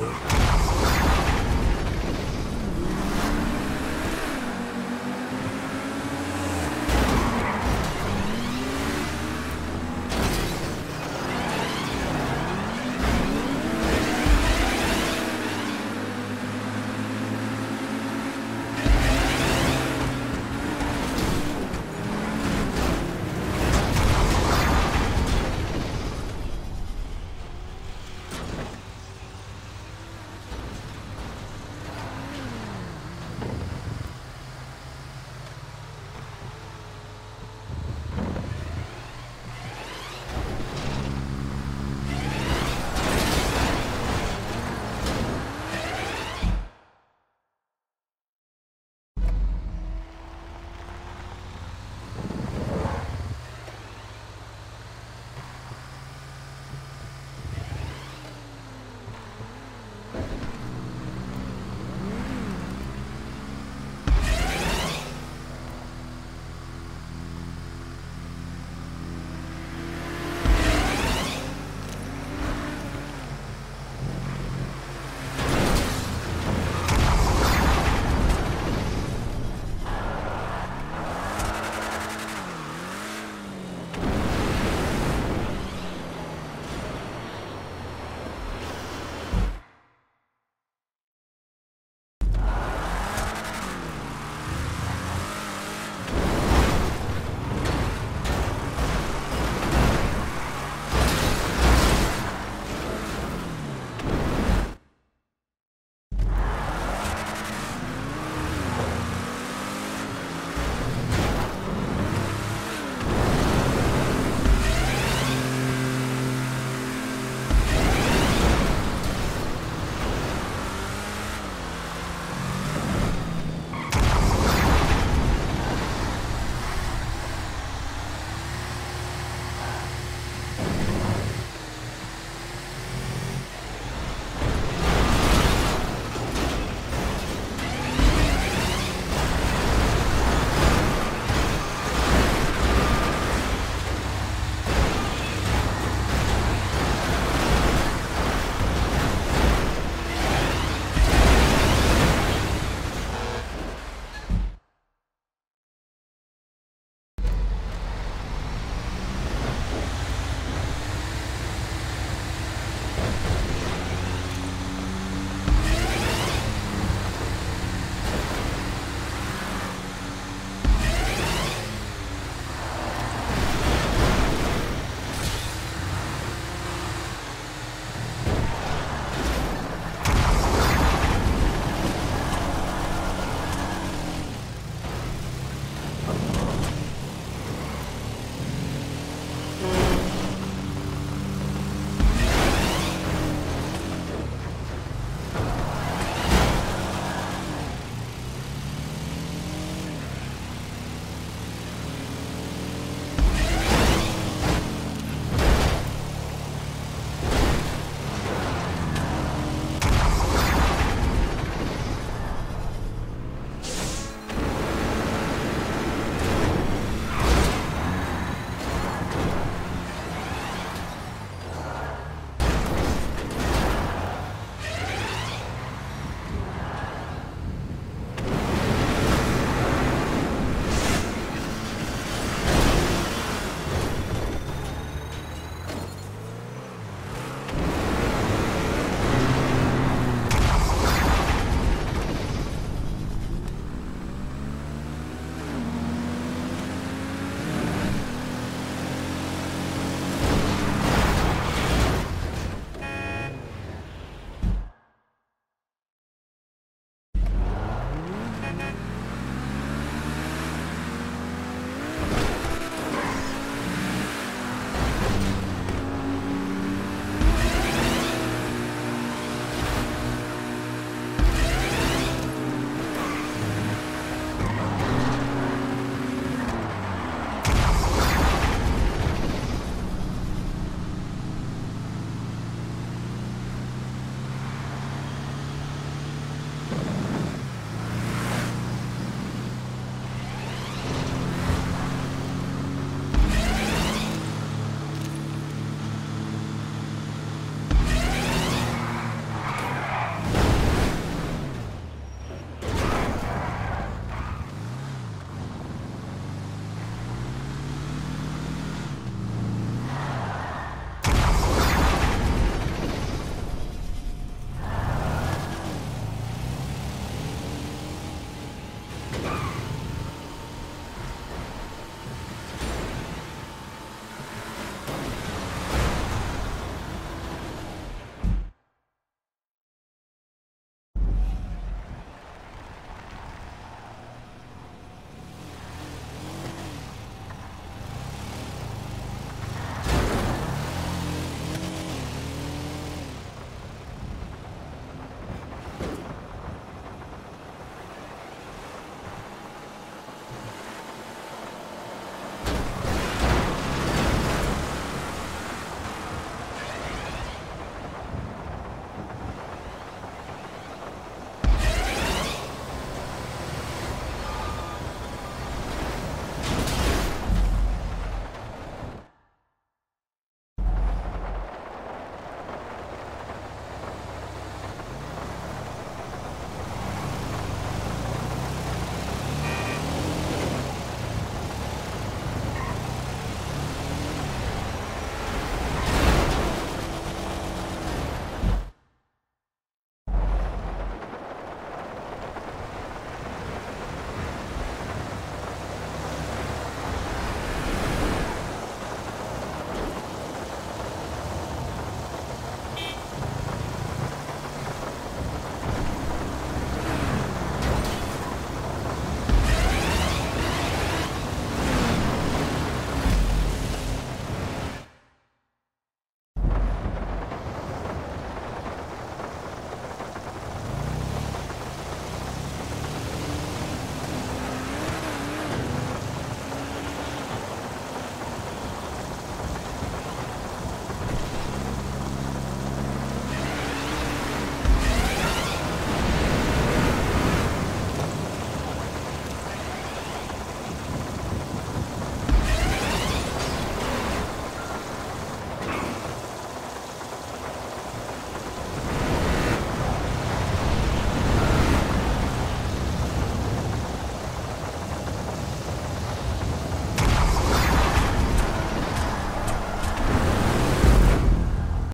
boy.